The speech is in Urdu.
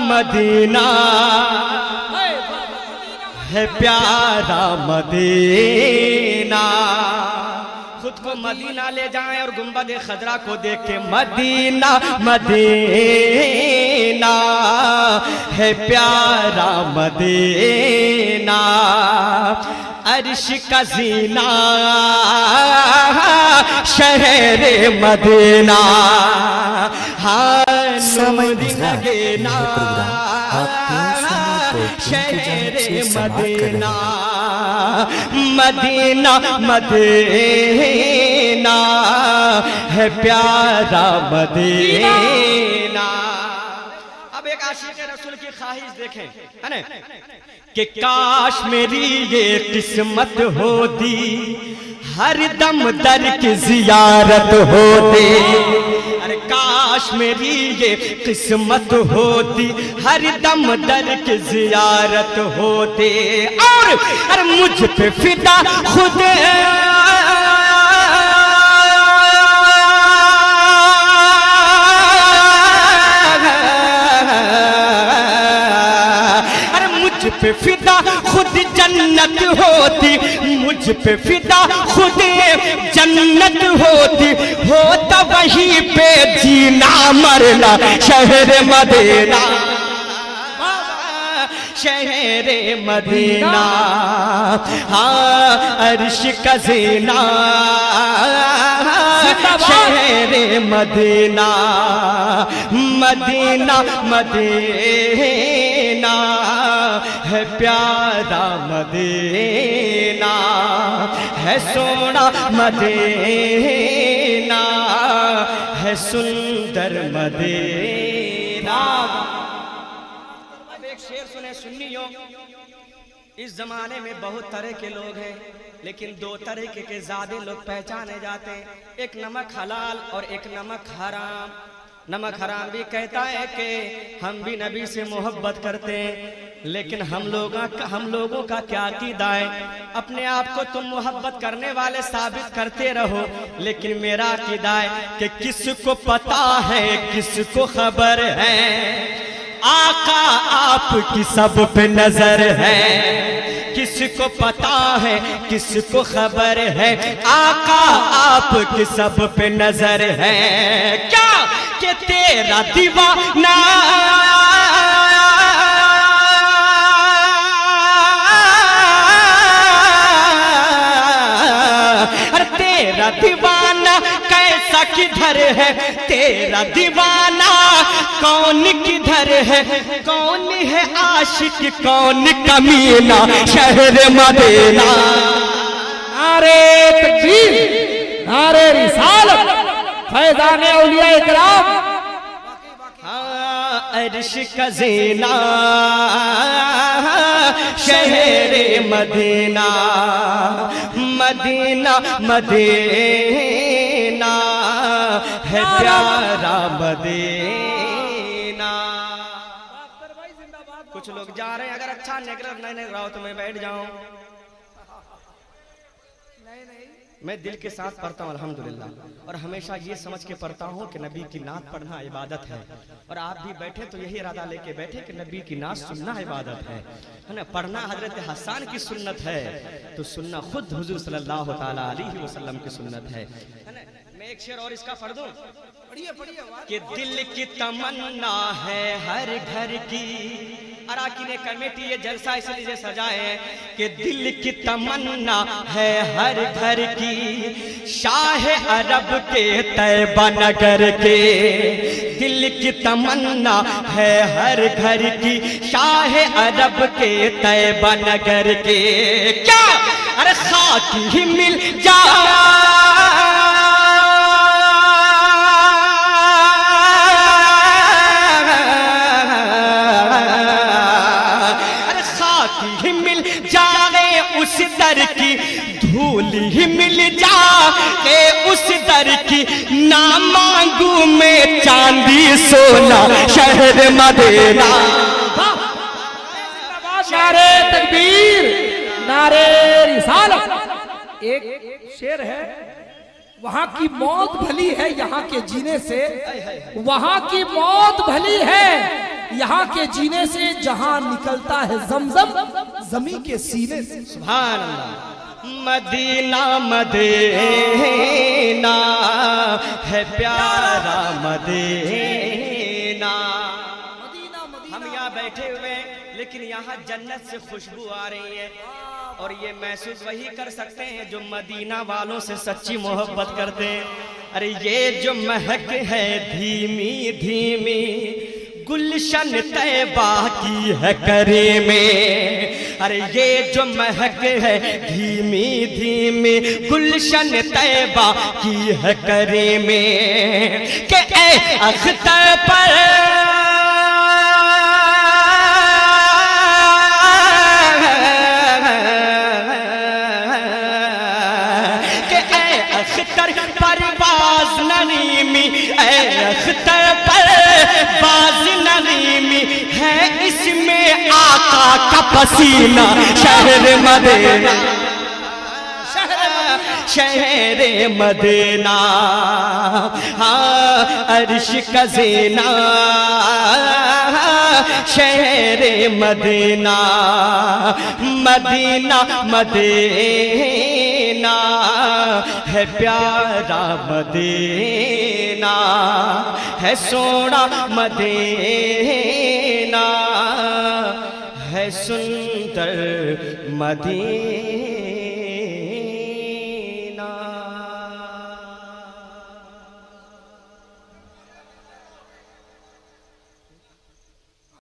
مدینہ۔ ہے پیارا مدینہ۔ خود کو مدینہ لے جائیں اور گنبد خضرہ کو دیکھ کے مدینہ مدینہ۔ ہے پیارا مدینہ۔ عرش کا زینہ شہر مدینہ۔ ہاں کر رہے ہیں۔ مدینہ مدینہ۔ ہے پیارا مدینہ۔ ایک عاشق رسول کی خواہش دیکھیں کہ کاش میری یہ قسمت ہوتی، ہر دم در کی زیارت ہوتی۔ ارے کاش میری یہ قسمت ہوتی، ہر دم در کی زیارت ہوتی۔ اور مجھ پہ فدا خود مجھ پہ فدا، خود جنت ہوتی۔ مجھ پہ فدا، خود جنت ہوتی۔ ہوتا وہیں پہ جینا، مرنا، شہر مدینہ۔ شہر مدینہ۔ ہاں عرش کا زینہ۔ شہر مدینہ۔ مدینہ مدینہ۔ ہے پیارا مدینہ، ہے سونا مدینہ، ہے سندر مدینہ۔ اب ایک شعر سنیں، سنیوں۔ اس زمانے میں بہت طرح کے لوگ ہیں، لیکن دو طرح کے کے زیادہ لوگ پہچانے جاتے ہیں۔ ایک نمک حلال اور ایک نمک حرام۔ نمک حرام بھی کہتا ہے کہ ہم بھی نبی سے محبت کرتے ہیں۔ لیکن ہم لوگوں کا ہم لوگوں کا کیا عقیدہ ہے؟ اپنے آپ کو تم محبت کرنے والے ثابت کرتے رہو، لیکن میرا عقیدہ ہے کہ کس کو پتا ہے، کس کو خبر ہے؟ آقا آپ کی سب پہ نظر ہے۔ کس کو پتا ہے، کس کو خبر ہے؟ آقا آپ کی سب پہ نظر ہے۔ کیا کہ تیرا دیوانہ دیوانہ کیسا کدھر ہے؟ تیرا دیوانہ کون کدھر ہے؟ کون ہے عاشق؟ کون کمینہ؟ شہر مدینہ۔ نعرے تکبیر، نعرے رسالت، فیضان اولیاء اکرام۔ عرش کا زینہ، شہر مدینہ مدینہ مدینہ ہے پیارا مدینہ۔ کچھ لوگ جا رہے ہیں، اگر اچھا نکل نہیں نکل رہا ہو تو میں بیٹھ جاؤں۔ میں دل کے ساتھ پڑھتا ہوں، الحمدللہ۔ اور ہمیشہ یہ سمجھ کے پڑھتا ہوں کہ نبی کی نعت پڑھنا عبادت ہے۔ اور آپ بھی بیٹھے تو یہی ارادہ لے کے بیٹھے کہ نبی کی نعت سننا عبادت ہے۔ نا؟ پڑھنا حضرت حسان کی سنت ہے۔ تو سننا خود حضور صلی اللہ تعالیٰ علیہ وسلم کی سنت ہے۔ میں ایک شعر اور اس کا پڑھ دوں؟ کہ دل کی تمنا ہے ہر گھر کی۔ اراکین کمیٹی یہ جلسہ اس لیے سجائے ہیں کہ دل کی تمنا ہے ہر گھر کی، شاہ عرب کے طیبہ نگر کے۔ دل کی تمنا ہے ہر گھر کی، شاہ عرب کے طیبہ نگر کے۔ کیا؟ ارے خاک ہی مل جا در کی دھول ہی مل جا اے اس در کی نہ مانگوں میں چاندی سونا، شہر مدینہ۔ نارے تکبیر نارے رسالت۔ ایک شیر ہے، وہاں کی موت بھلی ہے یہاں کے جینے سے۔ وہاں کی موت بھلی ہے۔ یہاں کے جینے سے جہاں نکلتا ہے زمزم زمین کے سینے سے۔ سبحان اللہ۔ مدینہ مدینہ ہے پیارا مدینہ۔ ہم یہاں بیٹھے ہوئے ہیں لیکن یہاں جنت سے خوشبو آ رہی ہے۔ اور یہ محسوس وہی کر سکتے ہیں جو مدینہ والوں سے سچی محبت کرتے ہیں۔ ارے یہ جو مہک ہے دھیمی دھیمی گلشن طیبہ کی ہے کرے میں ارے یہ جو مہک ہے دھیمی دھیمی گلشن طیبہ کی ہے کرے میں کہ اے اختر پر کہ اے اختر پر باز نریمی اے اختر نلیمی ہے اس میں آقا کا پسینہ، شہر مدینہ۔ شہر مدینہ ہاں، عرش کا زینہ۔ شہر مدینہ مدینہ مدینہ۔ ہے پیارا مدینہ ہے سوڑا مدینہ ہے سندر مدینہ۔